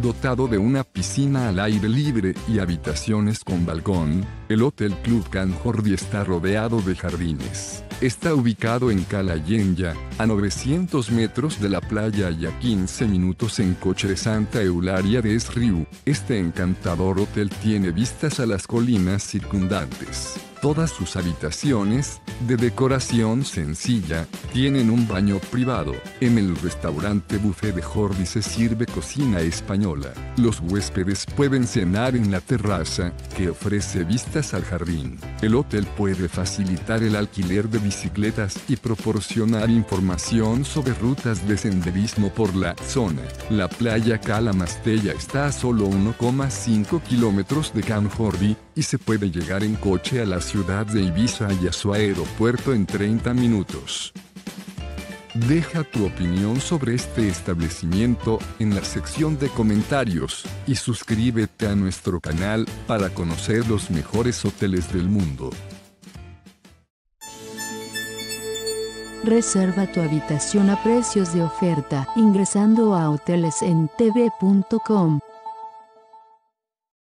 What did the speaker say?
dotado de una piscina al aire libre y habitaciones con balcón, el Hotel Club Can Jordi está rodeado de jardines. Está ubicado en Calayenya, a 900 metros de la playa y a 15 minutos en coche de Santa Eularia de Esriu. Este encantador hotel tiene vistas a las colinas circundantes. Todas sus habitaciones, de decoración sencilla, tienen un baño privado. En el restaurante Buffet de Jordi se sirve cocina española. Los huéspedes pueden cenar en la terraza, que ofrece vistas al jardín. El hotel puede facilitar el alquiler de bicicletas y proporcionar información sobre rutas de senderismo por la zona. La playa Cala Mastella está a solo 1,5 kilómetros de Can Jordi, y se puede llegar en coche a la ciudad de Ibiza y a su aeropuerto en 30 minutos. Deja tu opinión sobre este establecimiento en la sección de comentarios y suscríbete a nuestro canal para conocer los mejores hoteles del mundo. Reserva tu habitación a precios de oferta ingresando a hotelesentv.com.